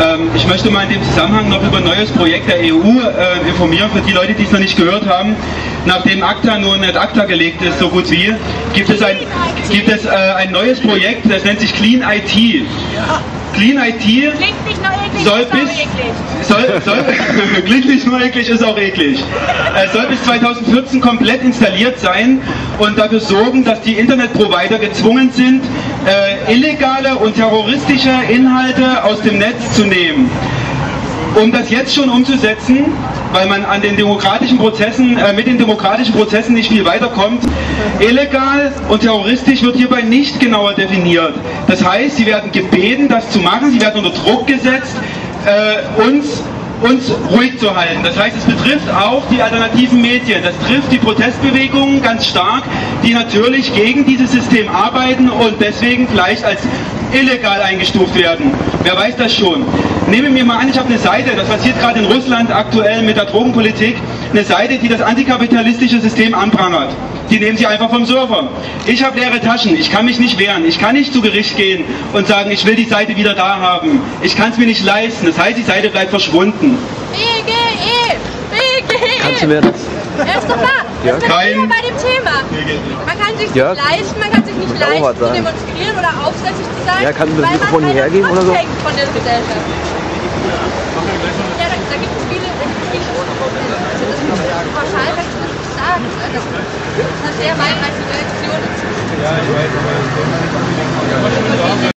Ähm, ich möchte mal in dem Zusammenhang noch über ein neues Projekt der EU äh, informieren, für die Leute, die es noch nicht gehört haben. Nachdem ACTA nur nicht ACTA gelegt ist, so gut wie, gibt es ein, gibt es, äh, ein neues Projekt, das nennt sich Clean IT. Clean IT Klingt nicht nur eklig, soll ist auch bis eklig. soll, soll klingt nicht nur eklig, ist auch eklig. Es soll bis 2014 komplett installiert sein und dafür sorgen, dass die Internetprovider gezwungen sind, äh, illegale und terroristische Inhalte aus dem Netz zu nehmen. Um das jetzt schon umzusetzen, weil man an den demokratischen Prozessen, äh, mit den demokratischen Prozessen nicht viel weiterkommt, illegal und terroristisch wird hierbei nicht genauer definiert. Das heißt, sie werden gebeten, das zu machen, sie werden unter Druck gesetzt, äh, uns uns ruhig zu halten. Das heißt, es betrifft auch die alternativen Medien. Das trifft die Protestbewegungen ganz stark, die natürlich gegen dieses System arbeiten und deswegen vielleicht als illegal eingestuft werden. Wer weiß das schon? Nehmen wir mal an, ich habe eine Seite, das passiert gerade in Russland aktuell mit der Drogenpolitik, eine Seite, die das antikapitalistische System anprangert. Die nehmen sie einfach vom Server. Ich habe leere Taschen, ich kann mich nicht wehren, ich kann nicht zu Gericht gehen und sagen, ich will die Seite wieder da haben. Ich kann es mir nicht leisten, das heißt, die Seite bleibt verschwunden. BGE! BGE! Kannst du mir das? Ja, ist doch wahr. Ja. Das ist Kein- immer bei dem Thema. Man kann sich Ja. nicht leisten, man kann sich nicht leisten, zu demonstrieren oder aufsässig zu sein, Ja, kannst du das weil Mikrofon man hierher halt geben oder so? von der Gesellschaft. Ja, da, da gibt es viele, Probleme. Also das ist pauschal kann ich das nicht sagen. ne? Das ist eine sehr weitreichende Reaktion.